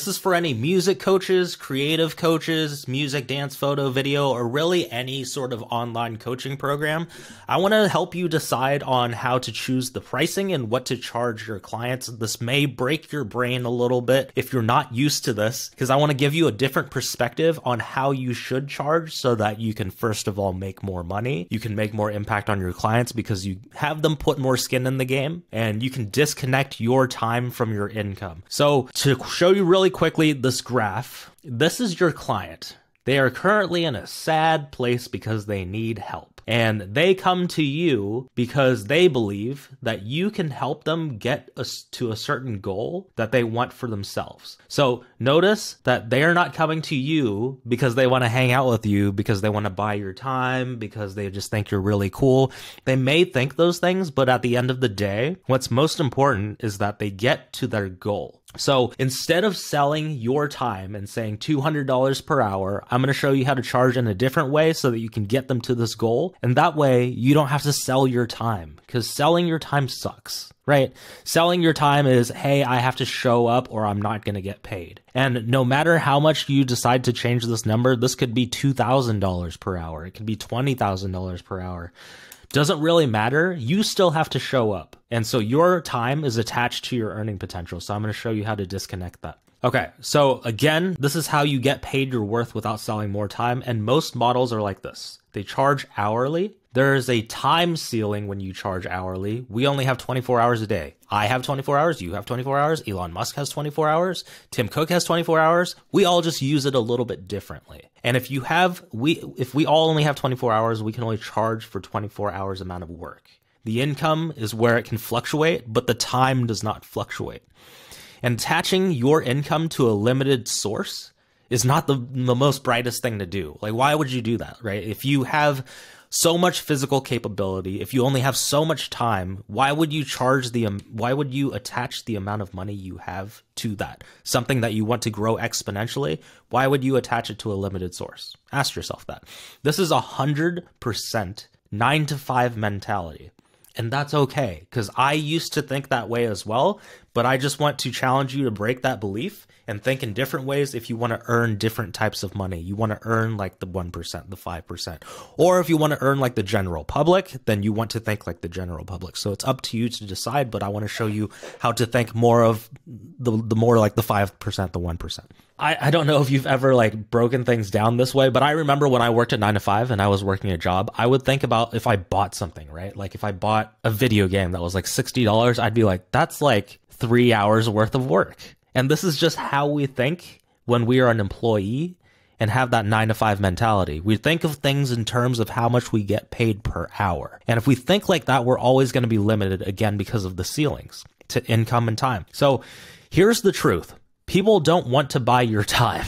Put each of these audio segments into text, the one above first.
This is for any music coaches, creative coaches, music, dance, photo, video, or really any sort of online coaching program. I want to help you decide on how to choose the pricing and what to charge your clients. This may break your brain a little bit if you're not used to this, because I want to give you a different perspective on how you should charge so that you can, first of all, make more money. You can make more impact on your clients because you have them put more skin in the game and you can disconnect your time from your income. So, to show you really quickly this graph. This is your client. They are currently in a sad place because they need help. And they come to you because they believe that you can help them get to a certain goal that they want for themselves. So notice that they are not coming to you because they want to hang out with you, because they want to buy your time, because they just think you're really cool. They may think those things, but at the end of the day, what's most important is that they get to their goal. So instead of selling your time and saying $200 per hour, I'm going to show you how to charge in a different way so that you can get them to this goal. And that way you don't have to sell your time because selling your time sucks, right? Selling your time is, hey, I have to show up or I'm not going to get paid. And no matter how much you decide to change this number, this could be $2,000 per hour. It could be $20,000 per hour doesn't really matter. You still have to show up. And so your time is attached to your earning potential. So I'm going to show you how to disconnect that. Okay, so again, this is how you get paid your worth without selling more time. And most models are like this they charge hourly. There is a time ceiling when you charge hourly. We only have 24 hours a day. I have 24 hours. You have 24 hours. Elon Musk has 24 hours. Tim Cook has 24 hours. We all just use it a little bit differently. And if you have, we, if we all only have 24 hours, we can only charge for 24 hours amount of work. The income is where it can fluctuate, but the time does not fluctuate. And attaching your income to a limited source is not the, the most brightest thing to do. Like, why would you do that, right? If you have so much physical capability, if you only have so much time, why would you charge the, um, why would you attach the amount of money you have to that? Something that you want to grow exponentially, why would you attach it to a limited source? Ask yourself that. This is a hundred percent nine to five mentality. And that's okay because I used to think that way as well. But I just want to challenge you to break that belief and think in different ways if you want to earn different types of money. You want to earn like the 1%, the 5%. Or if you want to earn like the general public, then you want to think like the general public. So it's up to you to decide, but I want to show you how to think more of the, the more like the 5%, the 1%. I, I don't know if you've ever like broken things down this way, but I remember when I worked at nine to five and I was working a job, I would think about if I bought something, right? Like if I bought a video game that was like $60, I'd be like, that's like three hours worth of work. And this is just how we think when we are an employee and have that nine to five mentality. We think of things in terms of how much we get paid per hour. And if we think like that, we're always going to be limited again because of the ceilings to income and time. So here's the truth. People don't want to buy your time.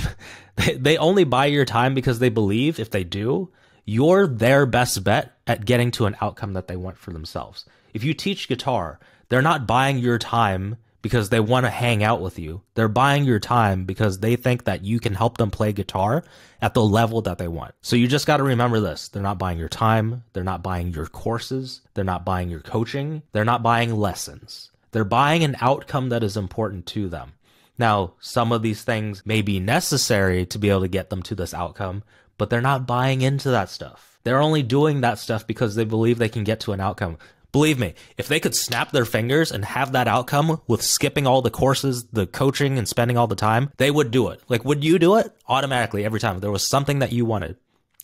They, only buy your time because they believe if they do, you're their best bet at getting to an outcome that they want for themselves. If you teach guitar, they're not buying your time because they want to hang out with you. They're buying your time because they think that you can help them play guitar at the level that they want. So you just got to remember this. They're not buying your time. They're not buying your courses. They're not buying your coaching. They're not buying lessons. They're buying an outcome that is important to them. Now, some of these things may be necessary to be able to get them to this outcome, but they're not buying into that stuff. They're only doing that stuff because they believe they can get to an outcome. Believe me, if they could snap their fingers and have that outcome with skipping all the courses, the coaching, and spending all the time, they would do it. Like, would you do it? Automatically, every time. If there was something that you wanted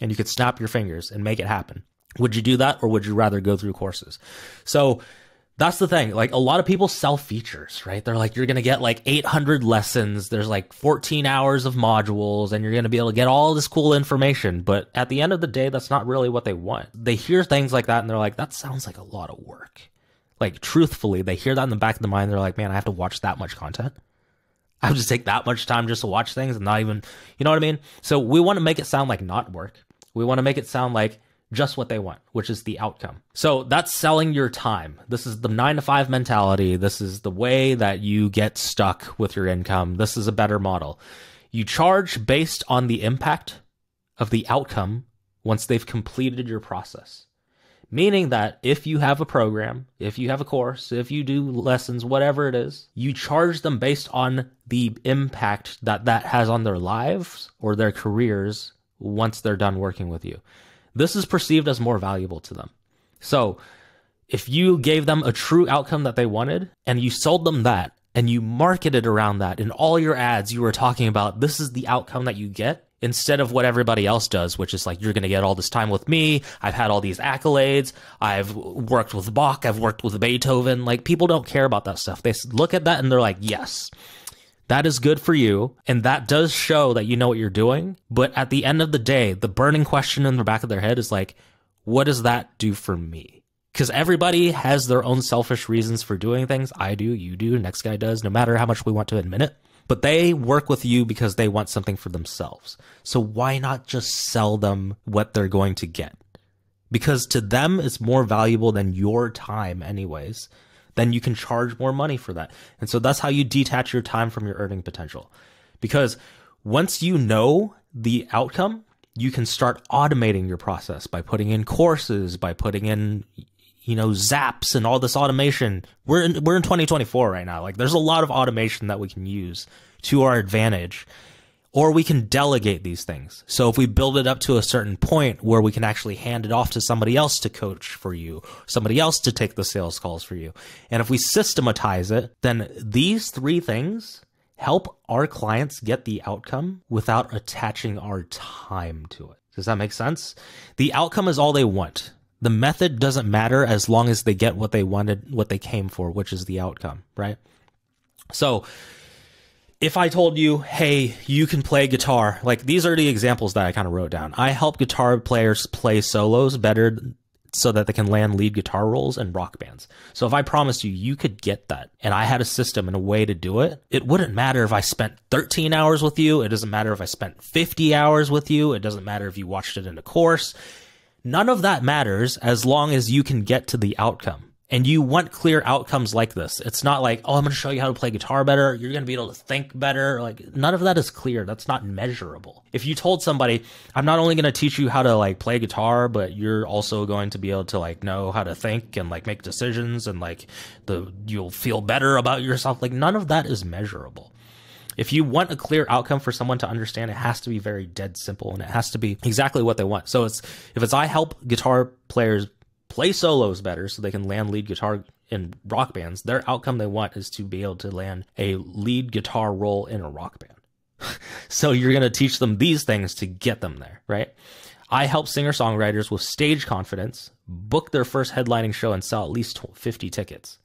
and you could snap your fingers and make it happen. Would you do that or would you rather go through courses? So, that's the thing. Like a lot of people sell features, right? They're like, you're going to get like 800 lessons. There's like 14 hours of modules and you're going to be able to get all this cool information. But at the end of the day, that's not really what they want. They hear things like that and they're like, that sounds like a lot of work. Like truthfully, they hear that in the back of the mind. They're like, man, I have to watch that much content. I have to take that much time just to watch things and not even, you know what I mean? So we want to make it sound like not work. We want to make it sound like just what they want, which is the outcome. So that's selling your time. This is the nine to five mentality. This is the way that you get stuck with your income. This is a better model. You charge based on the impact of the outcome once they've completed your process. Meaning that if you have a program, if you have a course, if you do lessons, whatever it is, you charge them based on the impact that that has on their lives or their careers once they're done working with you. This is perceived as more valuable to them. So if you gave them a true outcome that they wanted and you sold them that and you marketed around that in all your ads, you were talking about this is the outcome that you get instead of what everybody else does, which is like, you're going to get all this time with me. I've had all these accolades. I've worked with Bach. I've worked with Beethoven. Like, people don't care about that stuff. They look at that and they're like, yes, that is good for you. And that does show that you know what you're doing. But at the end of the day, the burning question in the back of their head is like, what does that do for me? Because everybody has their own selfish reasons for doing things. I do, you do, next guy does, no matter how much we want to admit it but they work with you because they want something for themselves. So why not just sell them what they're going to get? Because to them, it's more valuable than your time, anyways. Then you can charge more money for that. And so that's how you detach your time from your earning potential. Because once you know the outcome, you can start automating your process by putting in courses, by putting in you know, zaps and all this automation. We're in, we're in 2024 right now. Like there's a lot of automation that we can use to our advantage or we can delegate these things. So if we build it up to a certain point where we can actually hand it off to somebody else to coach for you, somebody else to take the sales calls for you. And if we systematize it, then these three things help our clients get the outcome without attaching our time to it. Does that make sense? The outcome is all they want. The method doesn't matter as long as they get what they wanted, what they came for, which is the outcome, right? So if I told you, hey, you can play guitar, like these are the examples that I kind of wrote down. I help guitar players play solos better so that they can land lead guitar roles in rock bands. So if I promised you you could get that and I had a system and a way to do it, it wouldn't matter if I spent 13 hours with you. It doesn't matter if I spent 50 hours with you. It doesn't matter if you watched it in a course. None of that matters as long as you can get to the outcome. And you want clear outcomes like this. It's not like, oh, I'm going to show you how to play guitar better. You're going to be able to think better. Like none of that is clear. That's not measurable. If you told somebody, I'm not only going to teach you how to like play guitar, but you're also going to be able to like know how to think and like make decisions and like the, you'll feel better about yourself. Like none of that is measurable if you want a clear outcome for someone to understand, it has to be very dead simple and it has to be exactly what they want. So it's if it's I help guitar players play solos better so they can land lead guitar in rock bands, their outcome they want is to be able to land a lead guitar role in a rock band. so you're going to teach them these things to get them there, right? I help singer songwriters with stage confidence book their first headlining show and sell at least 50 tickets.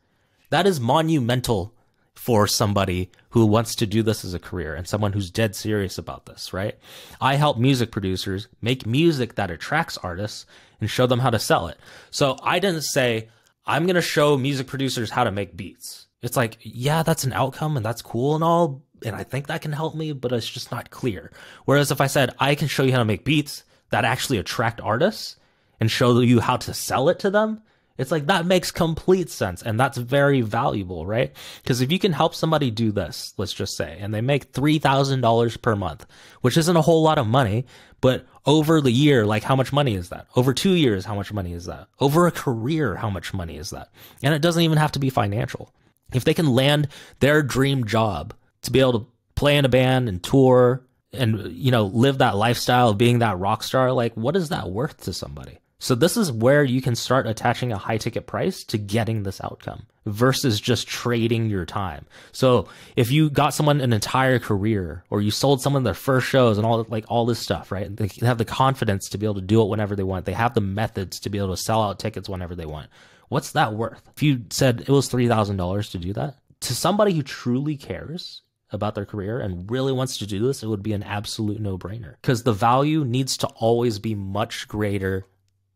That is monumental for somebody who wants to do this as a career and someone who's dead serious about this, right? I help music producers make music that attracts artists and show them how to sell it. So I didn't say, I'm going to show music producers how to make beats. It's like, yeah, that's an outcome and that's cool and all. And I think that can help me, but it's just not clear. Whereas if I said, I can show you how to make beats that actually attract artists and show you how to sell it to them, it's like that makes complete sense and that's very valuable, right? Because if you can help somebody do this, let's just say, and they make $3,000 per month, which isn't a whole lot of money, but over the year, like how much money is that? Over two years, how much money is that? Over a career, how much money is that? And it doesn't even have to be financial. If they can land their dream job to be able to play in a band and tour and, you know, live that lifestyle of being that rock star, like what is that worth to somebody? So this is where you can start attaching a high ticket price to getting this outcome versus just trading your time. So if you got someone an entire career or you sold someone their first shows and all like all this stuff, right? They have the confidence to be able to do it whenever they want. They have the methods to be able to sell out tickets whenever they want. What's that worth? If you said it was $3,000 to do that to somebody who truly cares, about their career and really wants to do this, it would be an absolute no brainer because the value needs to always be much greater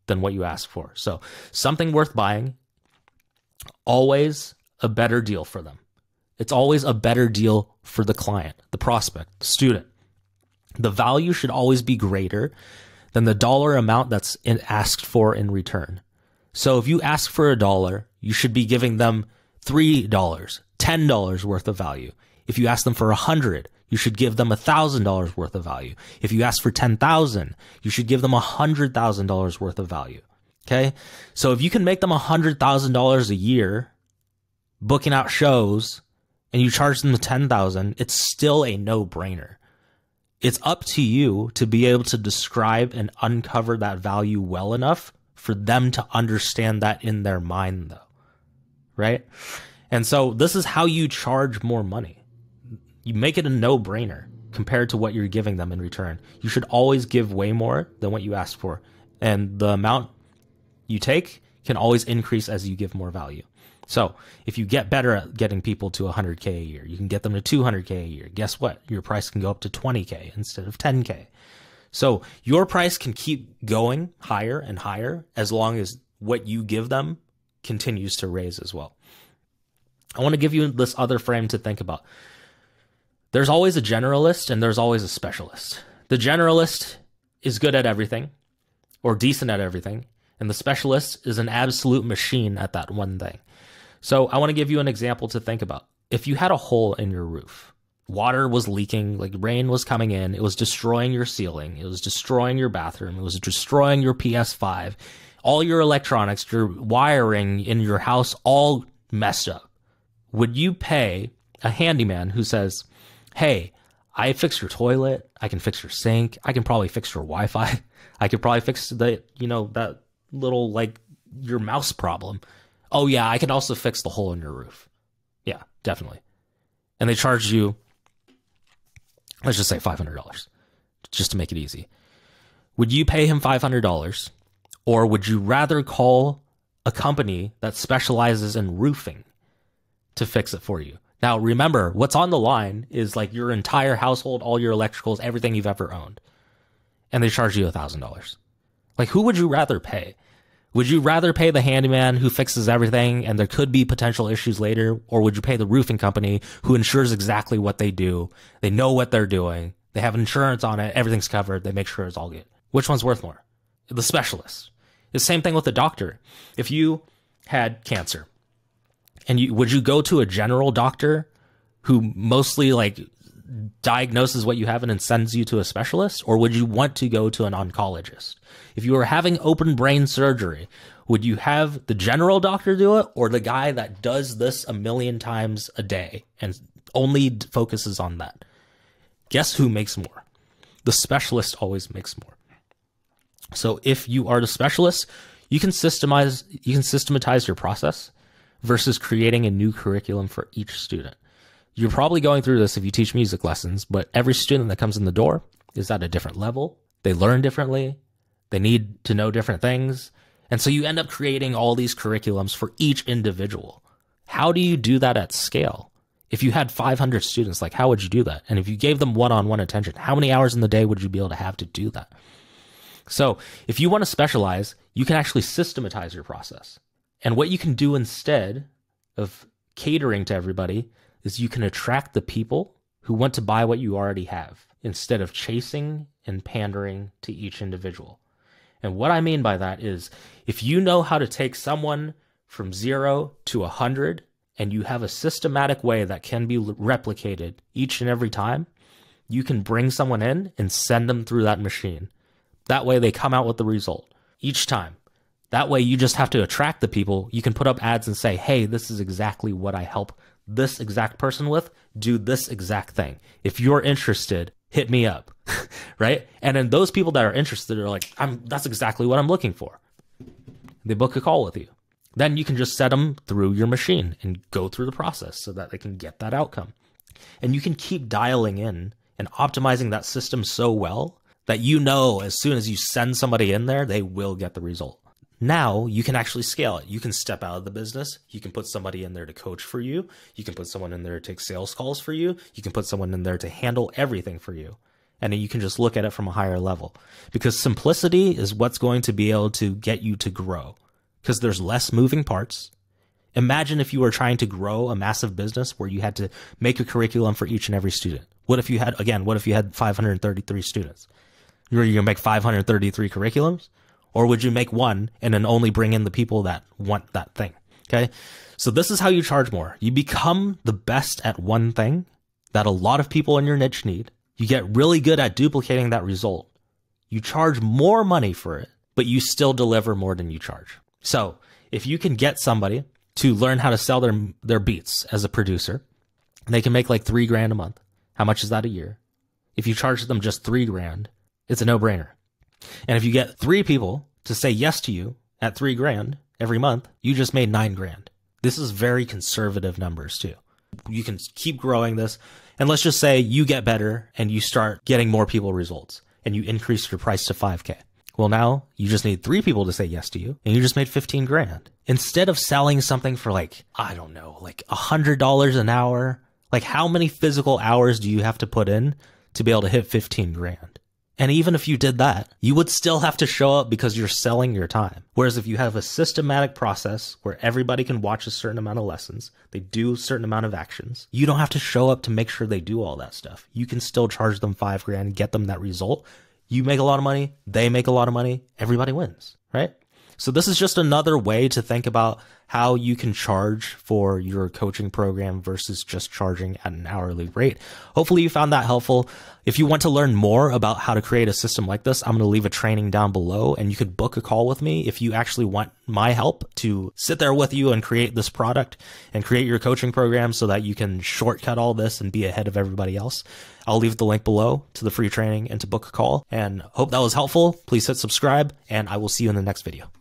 than what you ask for. So something worth buying, always a better deal for them. It's always a better deal for the client, the prospect, the student. The value should always be greater than the dollar amount that's in, asked for in return. So if you ask for a dollar, you should be giving them $3, $10 worth of value. If you ask them for a hundred, you should give them $1,000 worth of value. If you ask for 10,000, you should give them $100,000 worth of value. Okay. So if you can make them $100,000 a year booking out shows and you charge them the 10,000, it's still a no brainer. It's up to you to be able to describe and uncover that value well enough for them to understand that in their mind though. Right? And so this is how you charge more money. You make it a no brainer compared to what you're giving them in return. You should always give way more than what you ask for. And the amount you take can always increase as you give more value. So if you get better at getting people to 100K a year, you can get them to 200K a year. Guess what? Your price can go up to 20K instead of 10K. So your price can keep going higher and higher as long as what you give them continues to raise as well. I want to give you this other frame to think about. There's always a generalist and there's always a specialist. The generalist is good at everything or decent at everything, and the specialist is an absolute machine at that one thing. So I want to give you an example to think about. If you had a hole in your roof, water was leaking, like rain was coming in, it was destroying your ceiling, it was destroying your bathroom, it was destroying your PS5, all your electronics, your wiring in your house all messed up. Would you pay a handyman who says, Hey, I fix your toilet, I can fix your sink, I can probably fix your Wi Fi, I could probably fix the, you know, that little like your mouse problem. Oh yeah, I can also fix the hole in your roof. Yeah, definitely. And they charge you let's just say $500 just to make it easy. Would you pay him $500 or would you rather call a company that specializes in roofing to fix it for you? Now, remember, what's on the line is like your entire household, all your electricals, everything you've ever owned. And they charge you $1,000. Like, who would you rather pay? Would you rather pay the handyman who fixes everything and there could be potential issues later? Or would you pay the roofing company who ensures exactly what they do? They know what they're doing. They have insurance on it. Everything's covered. They make sure it's all good. Which one's worth more? The specialist. The same thing with the doctor. If you had cancer and you, would you go to a general doctor who mostly like diagnoses what you have and then sends you to a specialist? Or would you want to go to an oncologist? If you were having open brain surgery, would you have the general doctor do it or the guy that does this a million times a day and only focuses on that? Guess who makes more? The specialist always makes more. So if you are the specialist, you can systemize you can systematize your process versus creating a new curriculum for each student you're probably going through this if you teach music lessons, but every student that comes in the door is at a different level. They learn differently. They need to know different things. And so you end up creating all these curriculums for each individual. How do you do that at scale? If you had 500 students, like how would you do that? And if you gave them one on one attention, how many hours in the day would you be able to have to do that? So if you want to specialize, you can actually systematize your process. And what you can do instead of catering to everybody is you can attract the people who want to buy what you already have instead of chasing and pandering to each individual. And what I mean by that is if you know how to take someone from zero to a hundred and you have a systematic way that can be replicated each and every time, you can bring someone in and send them through that machine. That way they come out with the result each time. That way you just have to attract the people. You can put up ads and say, hey, this is exactly what I help this exact person with, do this exact thing. If you're interested, hit me up. right? And then those people that are interested are like, I'm that's exactly what I'm looking for. They book a call with you. Then you can just set them through your machine and go through the process so that they can get that outcome. And you can keep dialing in and optimizing that system so well that you know as soon as you send somebody in there, they will get the result. Now you can actually scale it. You can step out of the business. You can put somebody in there to coach for you. You can put someone in there to take sales calls for you. You can put someone in there to handle everything for you. And you can just look at it from a higher level because simplicity is what's going to be able to get you to grow because there's less moving parts. Imagine if you were trying to grow a massive business where you had to make a curriculum for each and every student. What if you had, again, what if you had 533 students? You're going to make 533 curriculums? Or would you make one and then only bring in the people that want that thing? Okay. So this is how you charge more. You become the best at one thing that a lot of people in your niche need. You get really good at duplicating that result. You charge more money for it but you still deliver more than you charge. So if you can get somebody to learn how to sell their, their beats as a producer, they can make like three grand a month. How much is that a year? If you charge them just three grand, it's a no brainer. And if you get three people to say yes to you at three grand every month, you just made nine grand. This is very conservative numbers too. You can keep growing this. And let's just say you get better and you start getting more people results and you increase your price to 5K. Well, now you just need three people to say yes to you and you just made 15 grand. Instead of selling something for like, I don't know, like a hundred dollars an hour, like how many physical hours do you have to put in to be able to hit 15 grand? And even if you did that, you would still have to show up because you're selling your time. Whereas if you have a systematic process where everybody can watch a certain amount of lessons, they do a certain amount of actions, you don't have to show up to make sure they do all that stuff. You can still charge them five grand, get them that result. You make a lot of money, they make a lot of money, everybody wins, right? So this is just another way to think about how you can charge for your coaching program versus just charging at an hourly rate. Hopefully you found that helpful. If you want to learn more about how to create a system like this, I'm going to leave a training down below and you could book a call with me if you actually want my help to sit there with you and create this product and create your coaching program so that you can shortcut all this and be ahead of everybody else. I'll leave the link below to the free training and to book a call and hope that was helpful. Please hit subscribe and I will see you in the next video.